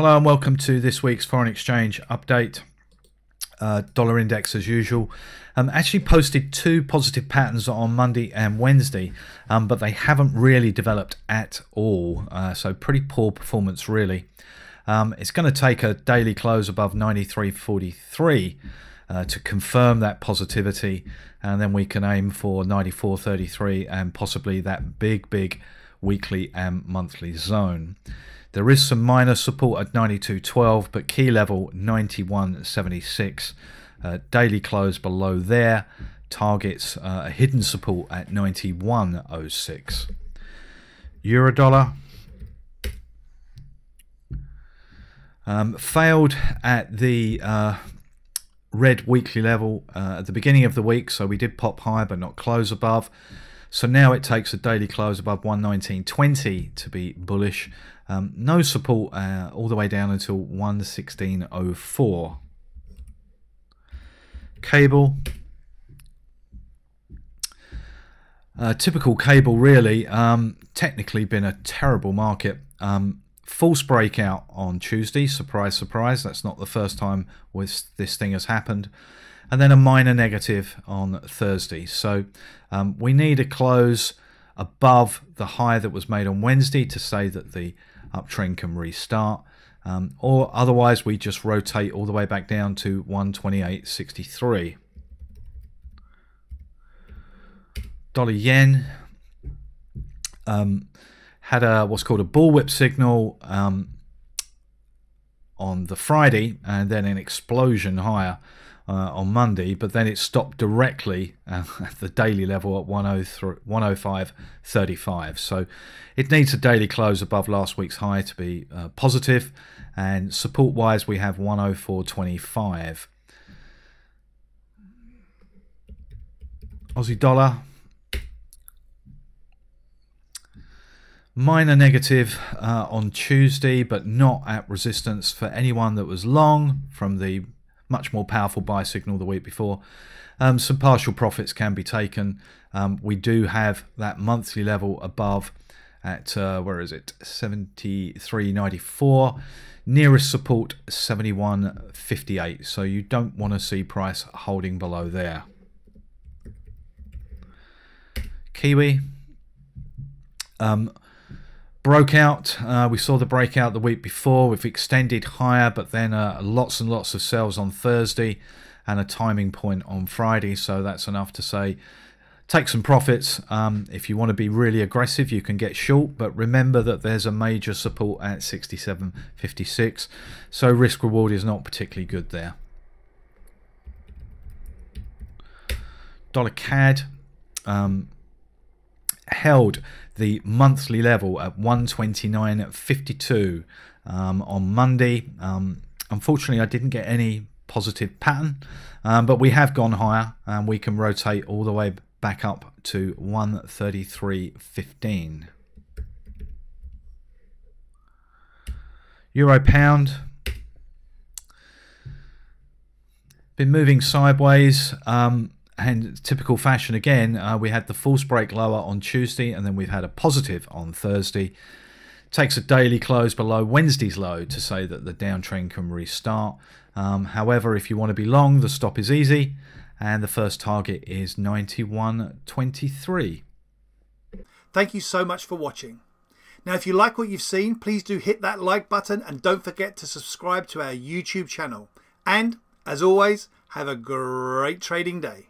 Hello and welcome to this week's foreign exchange update. Uh, dollar index as usual. Um, actually posted two positive patterns on Monday and Wednesday, um, but they haven't really developed at all. Uh, so pretty poor performance really. Um, it's going to take a daily close above 93.43 uh, to confirm that positivity, and then we can aim for 94.33 and possibly that big, big weekly and monthly zone. There is some minor support at 92.12, but key level 91.76. Uh, daily close below there targets uh, a hidden support at 91.06. Euro dollar um, failed at the uh, red weekly level uh, at the beginning of the week, so we did pop high but not close above. So now it takes a daily close above 119.20 to be bullish. Um, no support uh, all the way down until 116.04. Cable. Uh, typical cable, really. Um, technically, been a terrible market. Um, false breakout on Tuesday. Surprise, surprise. That's not the first time this thing has happened and then a minor negative on Thursday. So um, we need a close above the high that was made on Wednesday to say that the uptrend can restart. Um, or otherwise we just rotate all the way back down to 128.63. Dollar yen um, had a what's called a bullwhip signal um, on the Friday and then an explosion higher uh, on Monday, but then it stopped directly uh, at the daily level at 105.35. So it needs a daily close above last week's high to be uh, positive, and support wise, we have 104.25. Aussie dollar. Minor negative uh, on Tuesday, but not at resistance for anyone that was long from the much more powerful buy signal the week before. Um, some partial profits can be taken. Um, we do have that monthly level above at uh, where is it? 73.94 nearest support 71.58 so you don't want to see price holding below there. Kiwi. Um, broke out. Uh, we saw the breakout the week before. We've extended higher, but then uh, lots and lots of sales on Thursday and a timing point on Friday. So that's enough to say take some profits. Um, if you want to be really aggressive, you can get short, but remember that there's a major support at 67.56. So risk reward is not particularly good there. Dollar CAD. Um, held the monthly level at 129.52 um, on Monday. Um, unfortunately, I didn't get any positive pattern, um, but we have gone higher and we can rotate all the way back up to 133.15. Euro pound been moving sideways. Um, and typical fashion again, uh, we had the false break lower on Tuesday and then we've had a positive on Thursday. Takes a daily close below Wednesday's low to say that the downtrend can restart. Um, however, if you want to be long, the stop is easy and the first target is 91.23. Thank you so much for watching. Now, if you like what you've seen, please do hit that like button and don't forget to subscribe to our YouTube channel. And, as always, have a great trading day.